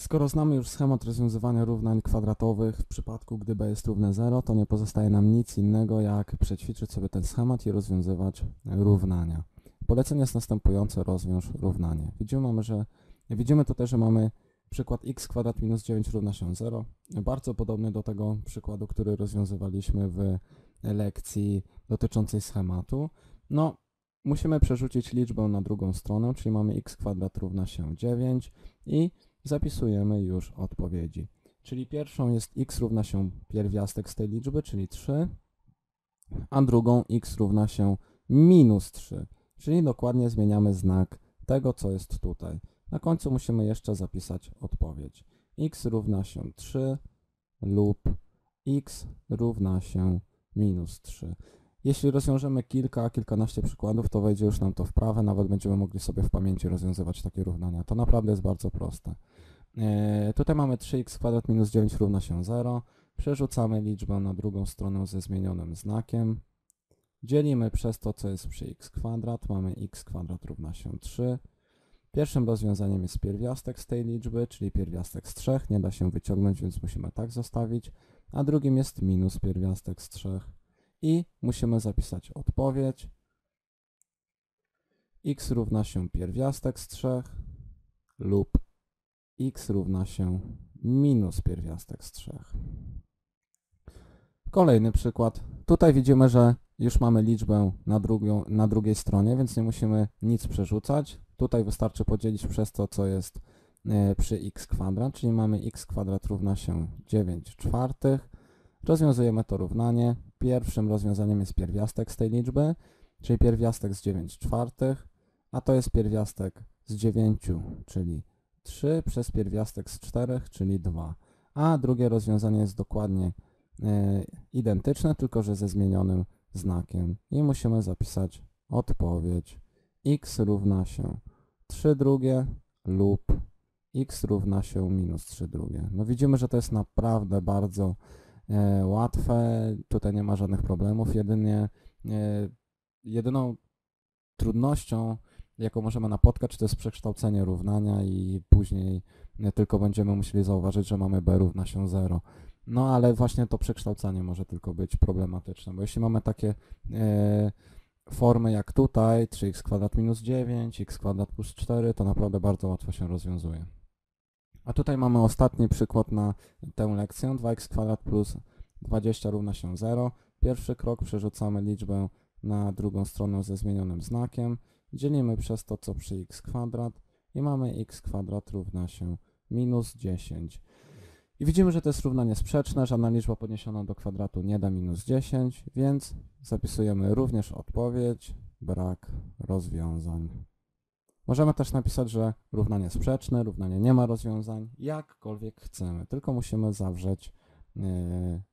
Skoro znamy już schemat rozwiązywania równań kwadratowych w przypadku, gdy b jest równe 0, to nie pozostaje nam nic innego, jak przećwiczyć sobie ten schemat i rozwiązywać równania. Polecenie jest następujące, rozwiąż równanie. Widzimy, że, widzimy tutaj, że mamy przykład x kwadrat minus 9 równa się 0. Bardzo podobny do tego przykładu, który rozwiązywaliśmy w lekcji dotyczącej schematu. No, musimy przerzucić liczbę na drugą stronę, czyli mamy x kwadrat równa się 9 i zapisujemy już odpowiedzi. Czyli pierwszą jest x równa się pierwiastek z tej liczby, czyli 3, a drugą x równa się minus 3, czyli dokładnie zmieniamy znak tego, co jest tutaj. Na końcu musimy jeszcze zapisać odpowiedź. x równa się 3 lub x równa się minus 3. Jeśli rozwiążemy kilka, kilkanaście przykładów, to wejdzie już nam to w prawe, nawet będziemy mogli sobie w pamięci rozwiązywać takie równania. To naprawdę jest bardzo proste. E, tutaj mamy 3x kwadrat minus 9 równa się 0. Przerzucamy liczbę na drugą stronę ze zmienionym znakiem. Dzielimy przez to, co jest przy x kwadrat. Mamy x kwadrat równa się 3. Pierwszym rozwiązaniem jest pierwiastek z tej liczby, czyli pierwiastek z 3. Nie da się wyciągnąć, więc musimy tak zostawić. A drugim jest minus pierwiastek z 3. I musimy zapisać odpowiedź. x równa się pierwiastek z 3 lub x równa się minus pierwiastek z 3. Kolejny przykład. Tutaj widzimy, że już mamy liczbę na, drugą, na drugiej stronie, więc nie musimy nic przerzucać. Tutaj wystarczy podzielić przez to, co jest e, przy x kwadrat, czyli mamy x kwadrat równa się 9 czwartych. Rozwiązujemy to równanie. Pierwszym rozwiązaniem jest pierwiastek z tej liczby, czyli pierwiastek z 9 czwartych, a to jest pierwiastek z 9, czyli 3 przez pierwiastek z 4, czyli 2. A drugie rozwiązanie jest dokładnie e, identyczne, tylko że ze zmienionym znakiem. I musimy zapisać odpowiedź. x równa się 3 drugie lub x równa się minus 3 drugie. No widzimy, że to jest naprawdę bardzo łatwe, tutaj nie ma żadnych problemów, jedynie e, jedyną trudnością jaką możemy napotkać, to jest przekształcenie równania i później tylko będziemy musieli zauważyć, że mamy b równa się 0. No ale właśnie to przekształcanie może tylko być problematyczne, bo jeśli mamy takie e, formy jak tutaj, 3x kwadrat minus 9, x kwadrat plus 4, to naprawdę bardzo łatwo się rozwiązuje. A tutaj mamy ostatni przykład na tę lekcję, 2x kwadrat plus 20 równa się 0. Pierwszy krok przerzucamy liczbę na drugą stronę ze zmienionym znakiem dzielimy przez to, co przy x kwadrat i mamy x kwadrat równa się minus 10. I widzimy, że to jest równanie sprzeczne, żadna liczba podniesiona do kwadratu nie da minus 10, więc zapisujemy również odpowiedź, brak rozwiązań. Możemy też napisać, że równanie sprzeczne, równanie nie ma rozwiązań, jakkolwiek chcemy, tylko musimy zawrzeć yy,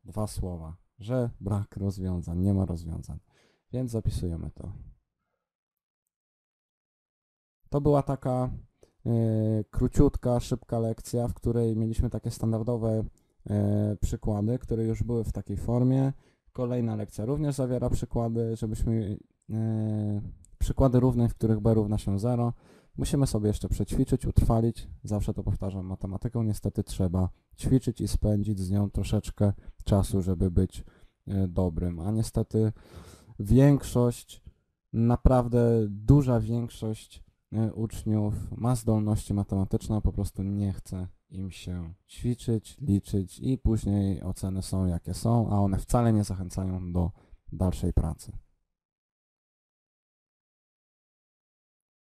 dwa słowa, że brak rozwiązań, nie ma rozwiązań. Więc zapisujemy to. To była taka y, króciutka, szybka lekcja, w której mieliśmy takie standardowe y, przykłady, które już były w takiej formie. Kolejna lekcja również zawiera przykłady, żebyśmy y, przykłady równych, w których b równa się 0. Musimy sobie jeszcze przećwiczyć, utrwalić. Zawsze to powtarzam, matematyką niestety trzeba ćwiczyć i spędzić z nią troszeczkę czasu, żeby być dobrym. A niestety większość, naprawdę duża większość E, uczniów ma zdolności matematyczne, po prostu nie chce im się ćwiczyć, liczyć i później oceny są jakie są, a one wcale nie zachęcają do dalszej pracy.